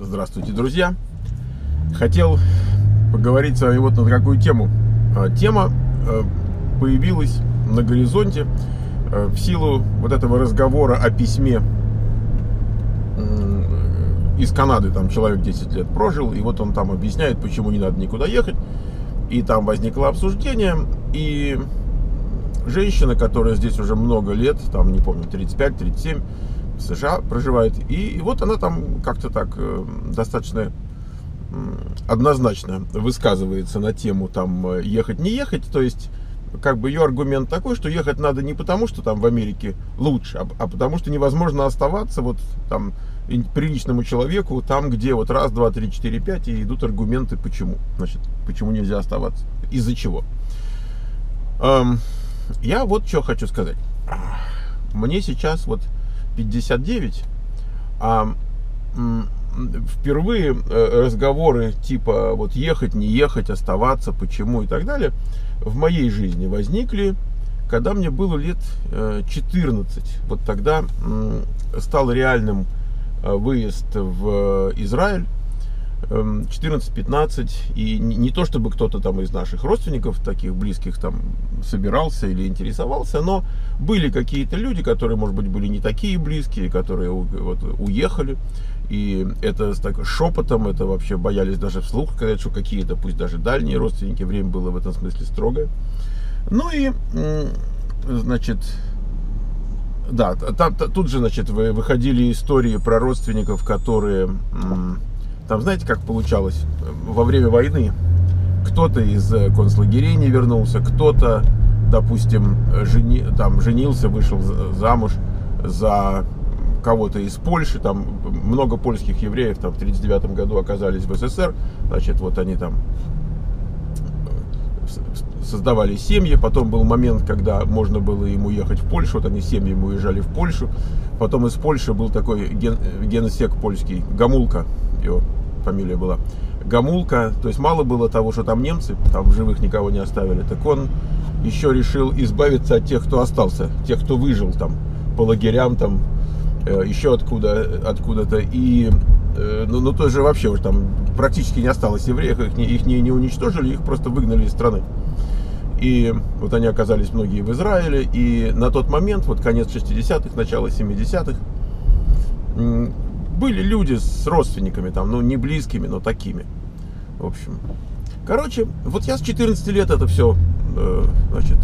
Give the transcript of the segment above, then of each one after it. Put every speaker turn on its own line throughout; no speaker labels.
Здравствуйте, друзья! Хотел поговорить с вами вот на какую тему. А, тема э, появилась на горизонте э, в силу вот этого разговора о письме из Канады. Там человек 10 лет прожил, и вот он там объясняет, почему не надо никуда ехать. И там возникло обсуждение, и женщина, которая здесь уже много лет, там, не помню, 35-37, в США проживает. И, и вот она там как-то так э, достаточно однозначно высказывается на тему там э, ехать не ехать, то есть как бы ее аргумент такой, что ехать надо не потому, что там в Америке лучше, а, а потому что невозможно оставаться вот там приличному человеку там, где вот раз, два, три, четыре, пять, и идут аргументы, почему. Значит, почему нельзя оставаться. Из-за чего. Эм, я вот что хочу сказать. Мне сейчас вот 59, а впервые э, разговоры типа вот ехать, не ехать, оставаться, почему и так далее в моей жизни возникли, когда мне было лет 14. Э, вот тогда стал реальным э, выезд в Израиль 14-15, эм, и не то чтобы кто-то там из наших родственников, таких близких, там собирался или интересовался, но были какие-то люди, которые, может быть, были не такие близкие, которые вот, уехали, и это с так, шепотом, это вообще боялись даже вслух сказать, что какие-то, пусть даже дальние родственники, время было в этом смысле строгое. Ну и, значит, да, там, тут же, значит, выходили истории про родственников, которые там знаете, как получалось? Во время войны кто-то из э, концлагерей не вернулся, кто-то, допустим, жени, там, женился, вышел замуж за кого-то из Польши, там много польских евреев там в 1939 году оказались в СССР, значит, вот они там э, создавали семьи, потом был момент, когда можно было им уехать в Польшу, вот они семьями уезжали в Польшу, потом из Польши был такой ген, генсек польский, Гамулка, его фамилия была, Гамулка, то есть мало было того, что там немцы, там живых никого не оставили, так он еще решил избавиться от тех, кто остался, тех, кто выжил там по лагерям, там э, еще откуда, откуда-то, и э, ну, ну тоже вообще уже там практически не осталось евреев, их, не, их не, не уничтожили, их просто выгнали из страны. И вот они оказались многие в Израиле, и на тот момент, вот конец 60-х, начало 70-х, были люди с родственниками, там, ну, не близкими, но такими. В общем. Короче, вот я с 14 лет это все, э, значит,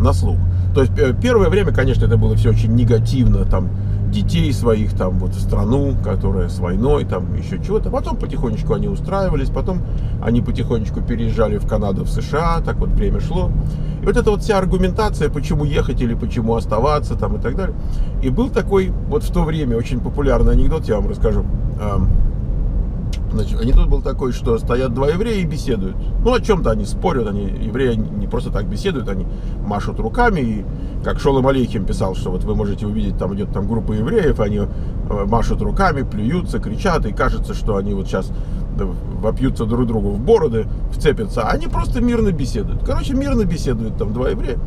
на слух. То есть э, первое время, конечно, это было все очень негативно, там, детей своих там вот в страну, которая с войной, там еще чего-то. Потом потихонечку они устраивались, потом они потихонечку переезжали в Канаду, в США, так вот время шло. Вот эта вот вся аргументация, почему ехать или почему оставаться там и так далее. И был такой вот в то время очень популярный анекдот, я вам расскажу. Значит, анекдот был такой, что стоят два еврея и беседуют. Ну, о чем-то они спорят, они, евреи не просто так беседуют, они машут руками, и как Шолом Алейхим писал, что вот вы можете увидеть, там идет там группа евреев, они э, машут руками, плюются, кричат, и кажется, что они вот сейчас вопьются друг другу в бороды, вцепятся, а они просто мирно беседуют. Короче, мирно беседуют там два еврея.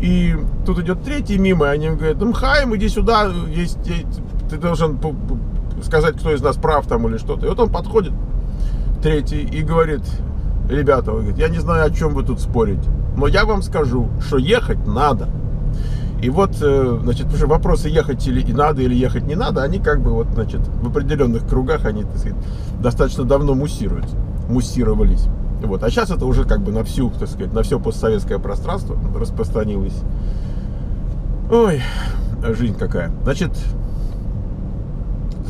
И тут идет третий мимо, и они говорят, Мхаим, иди сюда, есть, ты должен сказать, кто из нас прав там или что-то. И вот он подходит, третий, и говорит, ребята, он говорит, я не знаю, о чем вы тут спорите, но я вам скажу, что ехать надо. И вот, э, значит, уже вопросы ехать или и надо, или ехать не надо, они как бы вот, значит, в определенных кругах, они, так сказать, достаточно давно муссируются, муссировались. Вот. А сейчас это уже как бы на всю, так сказать, на все постсоветское пространство распространилось. Ой, жизнь какая. Значит,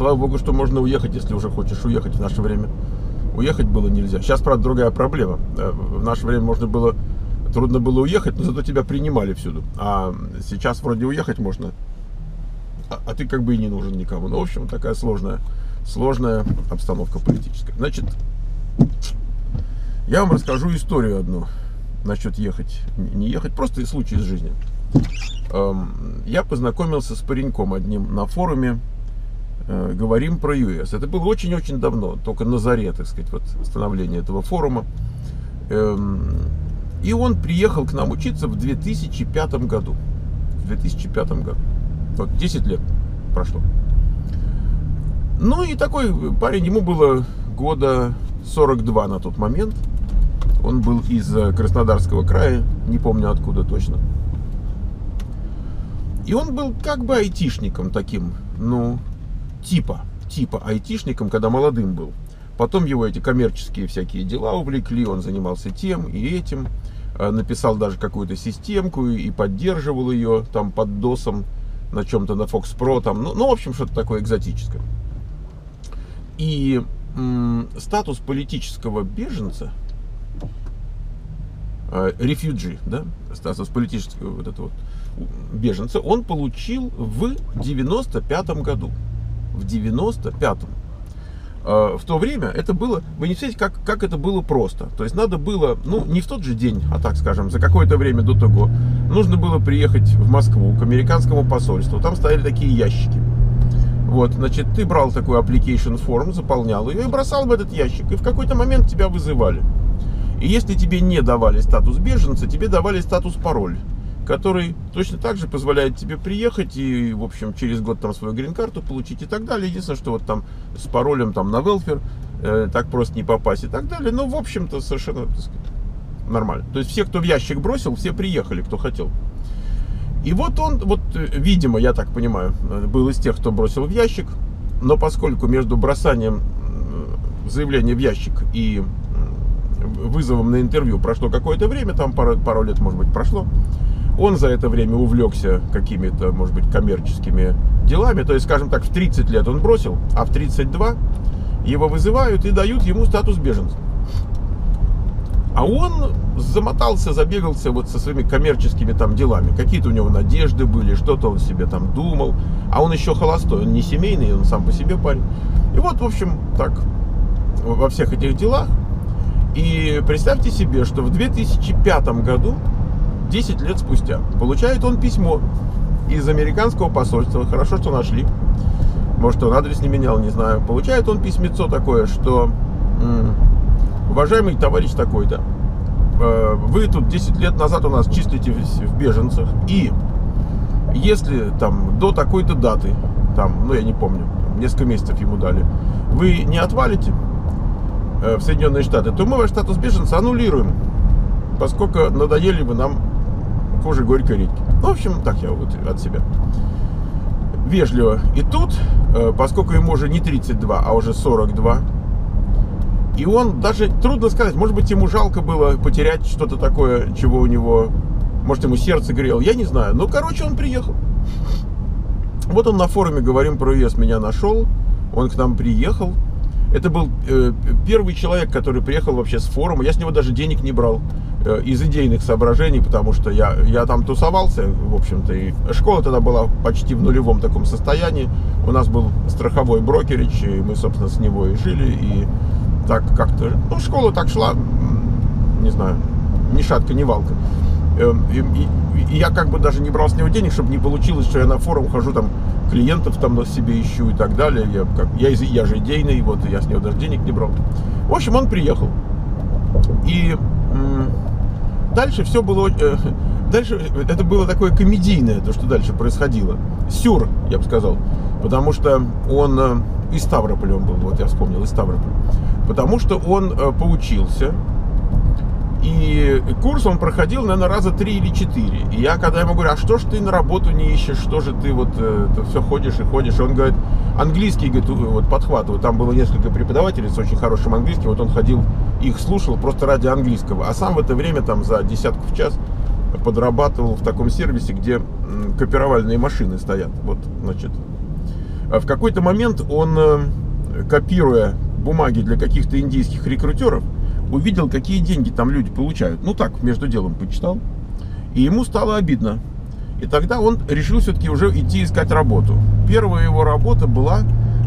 Слава богу, что можно уехать, если уже хочешь уехать в наше время. Уехать было нельзя. Сейчас, правда, другая проблема. Э, в наше время можно было, трудно было уехать, но зато тебя принимали всюду. А сейчас вроде уехать можно, а, а ты как бы и не нужен никому. Ну, в общем, такая сложная, сложная обстановка политическая. Значит, я вам расскажу историю одну насчет ехать, не ехать, просто случай из жизни. Эм, я познакомился с пареньком одним на форуме Э, говорим про US. Это было очень-очень давно, только на заре, так сказать, вот становления этого форума. И он приехал к нам учиться в 2005 году. в 2005 году. Вот 10 лет прошло. Ну и такой парень, ему было года 42 на тот момент. Он был из э, Краснодарского края, не помню откуда точно. И он был как бы айтишником таким, ну, типа, типа айтишником, когда молодым был. Потом его эти коммерческие всякие дела увлекли, он занимался тем и этим. Э, написал даже какую-то системку и поддерживал ее там под досом на чем-то на Fox Pro. Там, ну, ну в общем, что-то такое экзотическое. И м, статус политического беженца, э, refugee, да, статус политического вот этого вот беженца, он получил в 95 году. В 95-м. Э, в то время это было, вы не представляете, как, как это было просто. То есть надо было, ну, не в тот же день, а так скажем, за какое-то время до того, нужно было приехать в Москву к американскому посольству. Там стояли такие ящики. Вот, значит, ты брал такой application форм, заполнял ее и бросал в этот ящик. И в какой-то момент тебя вызывали. И если тебе не давали статус беженца, тебе давали статус пароль который точно так же позволяет тебе приехать и, в общем, через год там свою грин-карту получить и так далее. Единственное, что вот там с паролем там на велфер э, так просто не попасть и так далее. Но, в общем-то, совершенно так сказать, нормально. То есть все, кто в ящик бросил, все приехали, кто хотел. И вот он, вот, э, видимо, я так понимаю, э, был из тех, кто бросил в ящик, но поскольку между бросанием заявления в ящик и вызовом на интервью прошло какое-то время, там пару, пару лет, может быть, прошло, он за это время увлекся какими-то, может быть, коммерческими делами. То есть, скажем так, в 30 лет он бросил, а в 32 его вызывают и дают ему статус беженца. А он замотался, забегался вот со своими коммерческими там делами. Какие-то у него надежды были, что-то он себе там думал. А он еще холостой, он не семейный, он сам по себе парень. И вот, в общем, так, во всех этих делах. И представьте себе, что в 2005 году 10 лет спустя получает он письмо из американского посольства. Хорошо, что нашли. Может, он адрес не менял, не знаю. Получает он письмецо такое, что уважаемый товарищ такой-то, э, вы тут 10 лет назад у нас числите в беженцах. И если там до такой-то даты, там, ну я не помню, несколько месяцев ему дали, вы не отвалите э, в Соединенные Штаты, то мы ваш статус беженца аннулируем, поскольку надоели вы нам хуже горькой редьки. Ну, в общем, так я вот от себя. Вежливо. И тут, э, поскольку ему уже не 32, а уже 42, и он даже, трудно сказать, может быть, ему жалко было потерять что-то такое, чего у него, может, ему сердце грело, я не знаю. Ну, короче, он приехал. Вот он на форуме «Говорим про ЕС» меня нашел, он к нам приехал. Это был э, первый человек, который приехал вообще с форума. Я с него даже денег не брал. Э, из идейных соображений, потому что я, я там тусовался, в общем-то, и школа тогда была почти в нулевом таком состоянии. У нас был страховой брокерич, и мы, собственно, с него и жили, и так как-то, ну, школа так шла, не знаю, ни шатка, ни валка. Эм, и, и, и я как бы даже не брал с него денег, чтобы не получилось, что я на форум хожу, там, клиентов там на себе ищу и так далее. Я, как, я, я же идейный, вот, я с него даже денег не брал. В общем, он приехал. И дальше все было... Э, дальше это было такое комедийное, то, что дальше происходило. Сюр, я бы сказал. Потому что он э, из Ставрополя он был, вот я вспомнил, из Ставрополя. Потому что он э, поучился, и курс он проходил, наверное, раза три или четыре. И я когда ему говорю, а что ж ты на работу не ищешь, что же ты вот э, все ходишь и ходишь, он говорит, английский, говорит, вот подхватываю. Там было несколько преподавателей с очень хорошим английским, вот он ходил, их слушал просто ради английского. А сам в это время там за десятку в час подрабатывал в таком сервисе, где копировальные машины стоят. Вот, значит, а в какой-то момент он, э, копируя бумаги для каких-то индийских рекрутеров, увидел, какие деньги там люди получают. Ну так, между делом почитал. И ему стало обидно. И тогда он решил все-таки уже идти искать работу. Первая его работа была,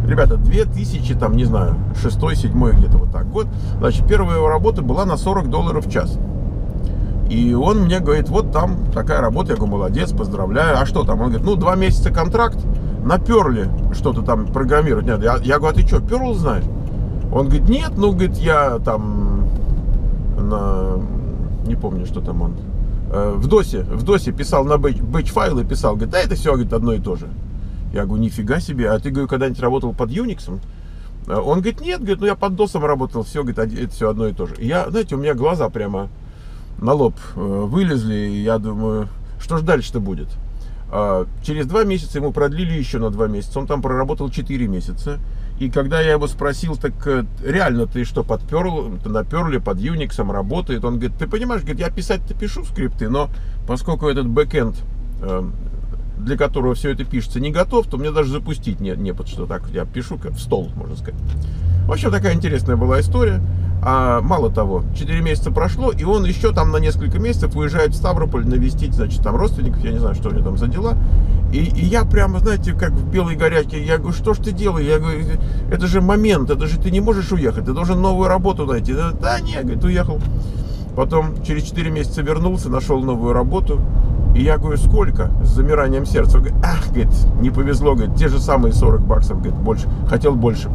ребята, 2000, там, не знаю, 6 7 где-то вот так год. Значит, первая его работа была на 40 долларов в час. И он мне говорит, вот там такая работа. Я говорю, молодец, поздравляю. А что там? Он говорит, ну, два месяца контракт, на Перле что-то там программировать. Нет, я, я говорю, а ты что, Перл знаешь? Он говорит, нет, ну, говорит, я там на, не помню, что там он, э, в досе, в досе писал на бэч файлы, писал, говорит, да это все, говорит, одно и то же. Я говорю, нифига себе, а ты, говорю, когда-нибудь работал под Unix? Э, он говорит, нет, говорит, ну я под досом работал, все, говорит, это все одно и то же. я, знаете, у меня глаза прямо на лоб э, вылезли, и я думаю, что же дальше-то будет? А, через два месяца ему продлили еще на два месяца, он там проработал четыре месяца. И когда я его спросил, так э, реально ты что, подперл, наперли под Unix, работает? Он говорит, ты понимаешь, говорит, я писать-то пишу скрипты, но поскольку этот бэкэнд для которого все это пишется, не готов, то мне даже запустить не, не под что так. Я пишу как в стол, можно сказать. В общем, такая интересная была история. А мало того, 4 месяца прошло, и он еще там на несколько месяцев уезжает в Ставрополь навестить, значит, там родственников, я не знаю, что у него там за дела. И, и я прямо, знаете, как в белой горячке, я говорю, что ж ты делаешь? Я говорю, это же момент, это же ты не можешь уехать, ты должен новую работу найти. Да, не, говорит, уехал. Потом через 4 месяца вернулся, нашел новую работу, и я говорю, сколько? С замиранием сердца. Он говорит, ах, говорит, не повезло, говорит, те же самые 40 баксов, говорит, больше. Хотел больше.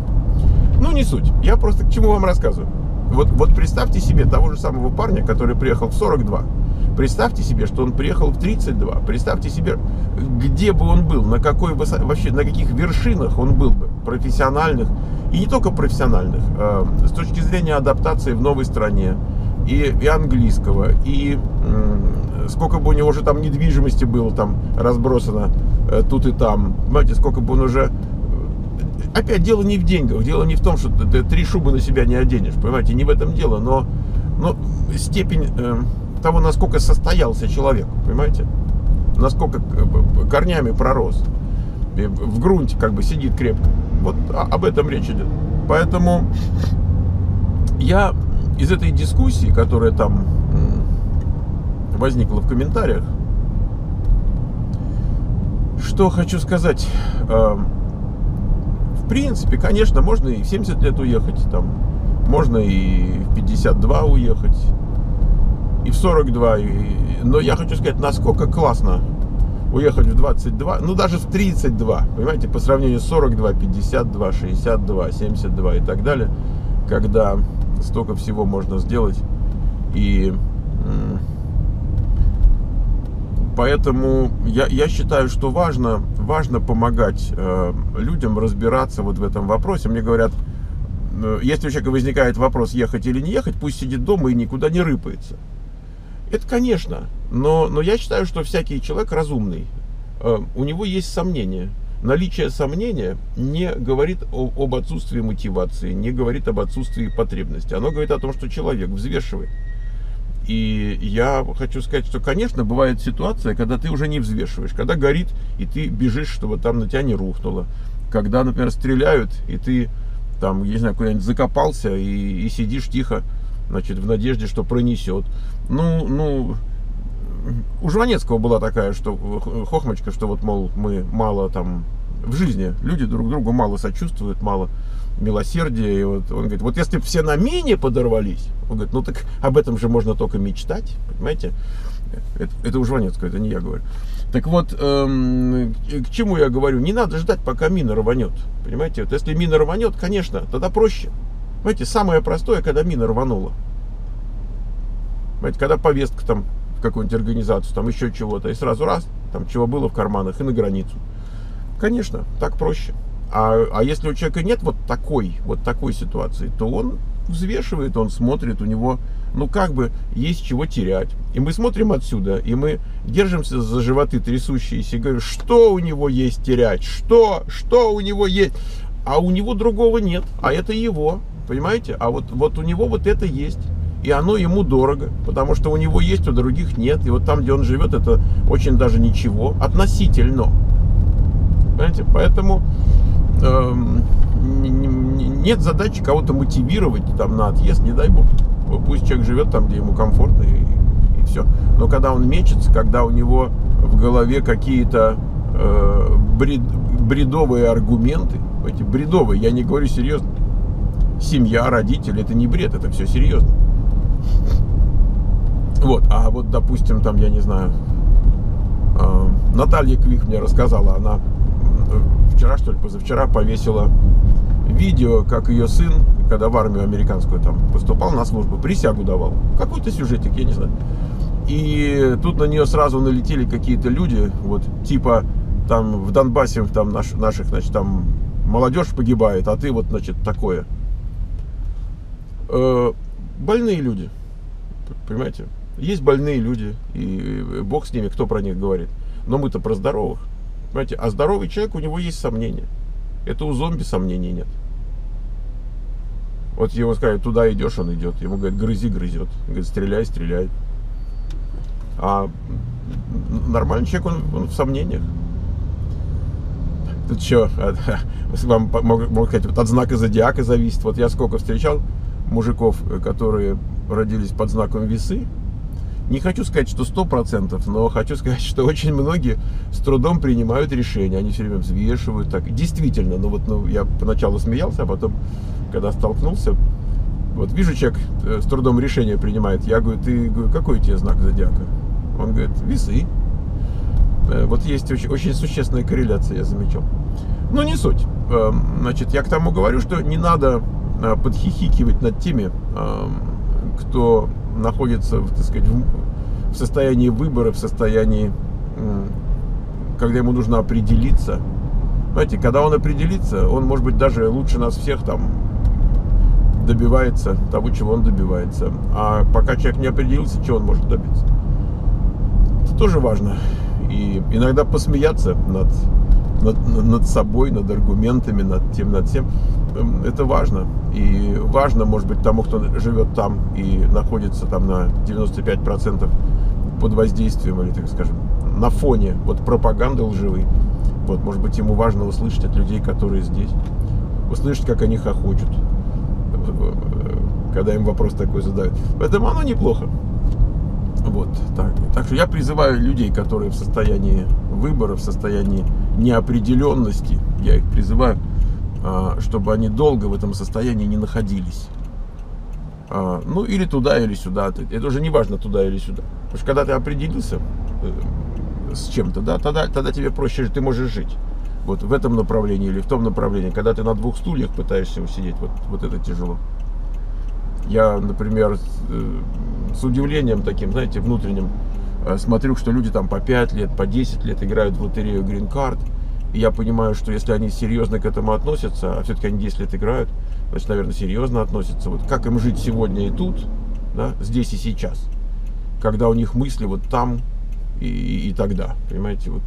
Ну, не суть. Я просто к чему вам рассказываю. Вот, вот представьте себе того же самого парня, который приехал в 42. Представьте себе, что он приехал в 32. Представьте себе, где бы он был, на какой вообще, на каких вершинах он был бы, профессиональных. И не только профессиональных, э, с точки зрения адаптации в новой стране, и, и английского, и сколько бы у него уже там недвижимости было там разбросано э, тут и там, понимаете, сколько бы он уже... Э, опять дело не в деньгах, дело не в том, что ты три шубы на себя не оденешь, понимаете, не в этом дело, но, но степень э, того, насколько состоялся человек, понимаете, насколько э, корнями пророс, в грунте как бы сидит крепко. Вот об этом речь идет. Поэтому я из этой дискуссии, которая там возникла в комментариях. Что хочу сказать. Эм, в принципе, конечно, можно и в 70 лет уехать, там, можно и в 52 уехать, и в 42. И... Но я хочу сказать, насколько классно уехать в 22, ну даже в 32, понимаете, по сравнению с 42, 52, 62, 72 и так далее, когда столько всего можно сделать и Поэтому я, я считаю, что важно, важно помогать э, людям разбираться вот в этом вопросе. Мне говорят, э, если у человека возникает вопрос, ехать или не ехать, пусть сидит дома и никуда не рыпается. Это, конечно, но, но я считаю, что всякий человек разумный. Э, у него есть сомнения. Наличие сомнения не говорит о, об отсутствии мотивации, не говорит об отсутствии потребности. Оно говорит о том, что человек взвешивает. И я хочу сказать, что, конечно, бывает ситуация, когда ты уже не взвешиваешь, когда горит, и ты бежишь, чтобы там на тебя не рухнуло. Когда, например, стреляют, и ты там, я не знаю, куда-нибудь закопался и, и сидишь тихо, значит, в надежде, что пронесет. Ну, ну, у Жванецкого была такая, что хохмочка, что вот, мол, мы мало там в жизни, люди друг другу мало сочувствуют, мало милосердие. И вот он говорит, вот если бы все на мине подорвались, он говорит, ну так об этом же можно только мечтать, понимаете? Это, это у Жванецкого, это не я говорю. Так вот, эм, к чему я говорю? Не надо ждать, пока мина рванет. Понимаете, вот если мина рванет, конечно, тогда проще. Понимаете, самое простое, когда мина рванула. Понимаете, когда повестка там в какую-нибудь организацию, там еще чего-то, и сразу раз, там чего было в карманах, и на границу. Конечно, так проще. А, а если у человека нет вот такой, вот такой ситуации, то он взвешивает, он смотрит, у него, ну как бы, есть чего терять. И мы смотрим отсюда, и мы держимся за животы трясущиеся и говорим, что у него есть терять, что, что у него есть. А у него другого нет, а это его, понимаете? А вот, вот у него вот это есть. И оно ему дорого, потому что у него есть, у других нет. И вот там, где он живет, это очень даже ничего, относительно. Понимаете? Поэтому Эм, нет задачи кого-то мотивировать там на отъезд, не дай бог. Пусть человек живет там, где ему комфортно и, и все. Но когда он мечется, когда у него в голове какие-то э, бред, бредовые аргументы, эти бредовые, я не говорю серьезно. Семья, родители, это не бред, это все серьезно. Вот, а вот, допустим, там, я не знаю, э, Наталья Квих мне рассказала, она вчера, что ли, позавчера повесила видео, как ее сын, когда в армию американскую там поступал на службу, присягу давал. Какой-то сюжетик, я не знаю. И тут на нее сразу налетели какие-то люди, вот типа там в Донбассе там наш, наших, значит, там молодежь погибает, а ты вот, значит, такое. Э, больные люди, понимаете? Есть больные люди, и бог с ними, кто про них говорит. Но мы-то про здоровых. Понимаете? А здоровый человек, у него есть сомнения. Это у зомби сомнений нет. Вот его сказать, туда идешь, он идет. Ему говорят, грызи, грызет. Говорит, стреляй, стреляй. А нормальный человек, он, он в сомнениях. Тут что, вам могу сказать, вот от знака зодиака зависит. Вот я сколько встречал мужиков, которые родились под знаком весы, не хочу сказать, что сто процентов, но хочу сказать, что очень многие с трудом принимают решения. Они все время взвешивают. Так, действительно, ну вот ну, я поначалу смеялся, а потом, когда столкнулся, вот вижу, человек э, с трудом решение принимает. Я говорю, ты говорю, какой у тебя знак зодиака? Он говорит, весы. Э, вот есть очень, очень существенная корреляция, я замечал. Но не суть. Эм, значит, я к тому говорю, что не надо э, подхихикивать над теми, эм, кто находится, так сказать, в, в состоянии выбора, в состоянии, когда ему нужно определиться. Знаете, когда он определится, он, может быть, даже лучше нас всех там добивается того, чего он добивается. А пока человек не определился, чего он может добиться. Это тоже важно. Иногда посмеяться над, над, над собой, над аргументами, над тем, над тем. Эм, это важно. И важно, может быть, тому, кто живет там и находится там на 95% под воздействием, или, так скажем, на фоне вот пропаганды лживой. Вот, может быть, ему важно услышать от людей, которые здесь. Услышать, как они хохочут, когда им вопрос такой задают. Поэтому оно неплохо. Вот, так. так что я призываю людей, которые в состоянии выбора, в состоянии неопределенности, я их призываю а, чтобы они долго в этом состоянии не находились. А, ну, или туда, или сюда. Это уже не важно, туда или сюда. Потому что когда ты определился э, с чем-то, да, тогда, тогда тебе проще, ты можешь жить. Вот в этом направлении или в том направлении. Когда ты на двух стульях пытаешься усидеть, вот, вот это тяжело. Я, например, э, с удивлением таким, знаете, внутренним, э, смотрю, что люди там по 5 лет, по 10 лет играют в лотерею Green Card – и я понимаю, что если они серьезно к этому относятся, а все-таки они 10 лет играют, значит, наверное, серьезно относятся. Вот как им жить сегодня и тут, да, здесь и сейчас, когда у них мысли вот там и, и, и тогда, понимаете, вот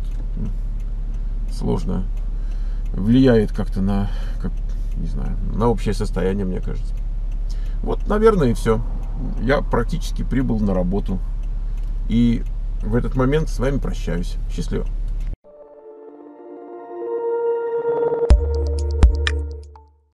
сложно влияет как-то на, как, не знаю, на общее состояние, мне кажется. Вот, наверное, и все. Я практически прибыл на работу. И в этот момент с вами прощаюсь. Счастливо.